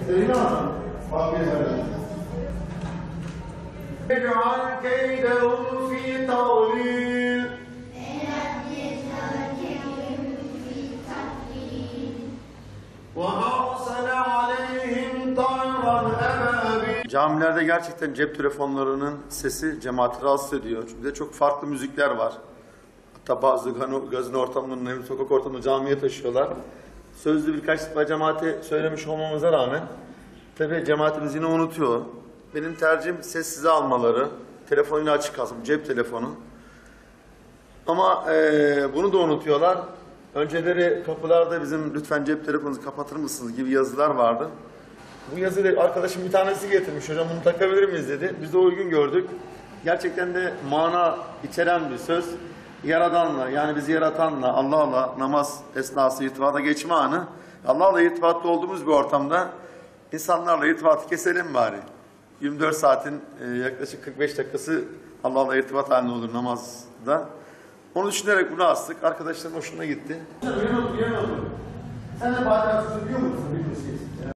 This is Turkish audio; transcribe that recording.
Eserine Hanım. Bak efendim. اجعل كيدهم في تضليل وأرسل عليهم طيرا أبابيل Camilerde gerçekten cep telefonlarının sesi cemaati rahatsız ediyor. Bir de çok farklı müzikler var. Hatta bazı gano- gazino ortamlarını, hem sokak ortamını camiye taşıyorlar. Sözlü birkaç defa cemaate söylemiş olmamıza rağmen tabi cemaatimiz yine unutuyor. Benim tercihim sessize almaları, telefon yine açık kalsın, cep telefonu. Ama eee, bunu da unutuyorlar. Önceleri kapılarda bizim lütfen cep telefonunuzu kapatır mısınız gibi yazılar vardı. Bu yazıyı arkadaşım bir tanesi getirmiş. Hocam bunu takabilir miyiz dedi. Biz de uygun gördük. Gerçekten de mana içeren bir söz. Yaradanla yani bizi yaratanla Allah'la namaz esnası irtibata geçme anı. Allah'la irtibatta olduğumuz bir ortamda insanlarla irtibatı keselim bari. 24 saatin e, yaklaşık 45 dakikası Allah'la irtibat halinde olur namazda. Onu düşünerek bunu astık. Arkadaşlarım hoşuna gitti. Sen de Fatiha'sız biliyor musun?